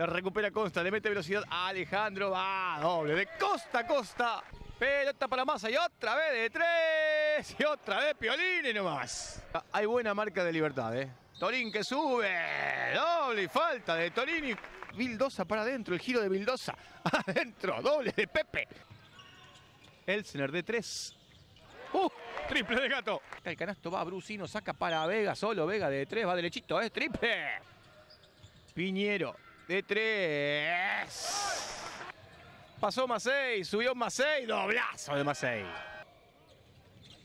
La recupera Consta, le mete velocidad a Alejandro. Va, doble de costa a costa. Pelota para Massa y otra vez de tres. Y otra vez Piolini nomás. Hay buena marca de libertad, ¿eh? Torín que sube. Doble y falta de Torini. Vildosa para adentro. El giro de Vildosa. Adentro. Doble de Pepe. Elsener de tres. ¡Uh! Triple de gato. El canasto va Brusino, saca para Vega, solo Vega de tres, va derechito, es triple. Piñero de tres. Pasó seis, subió seis, doblazo de seis.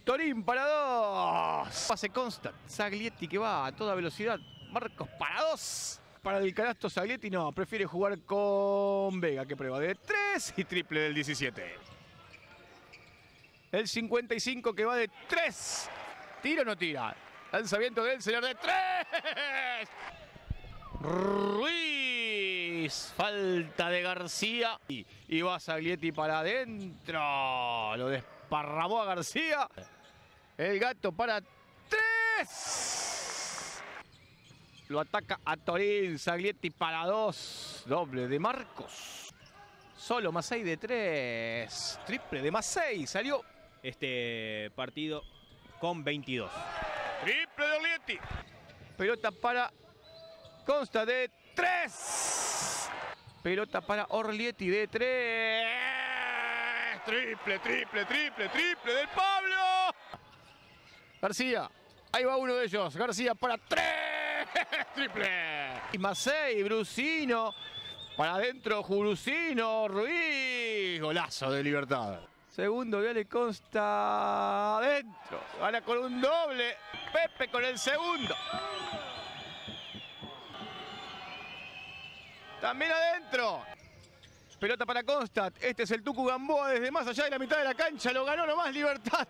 Torín para dos. Pase Constant. Saglietti que va a toda velocidad. Marcos para dos. Para el canasto Saglietti no, prefiere jugar con Vega que prueba de tres y triple del 17. El 55 que va de 3. ¿Tira o no tira? Lanzamiento del señor de 3. Ruiz. Falta de García. Y, y va Saglietti para adentro. Lo desparramó a García. El gato para 3. Lo ataca a Torín. Saglietti para 2. Doble de Marcos. Solo más 6 de 3. Triple de más 6. Salió este partido con 22. Triple de Orlietti. Pelota para Consta de 3. Pelota para Orlietti de 3. Triple, triple, triple, triple del Pablo. García. Ahí va uno de ellos. García para 3. triple. Y más 6. Brusino. Para adentro, Jurusino, Ruiz. Golazo de libertad. Segundo Viale consta adentro. Gana con un doble. Pepe con el segundo. También adentro. Pelota para Constat. Este es el Tucu Gamboa desde más allá de la mitad de la cancha. Lo ganó nomás Libertad.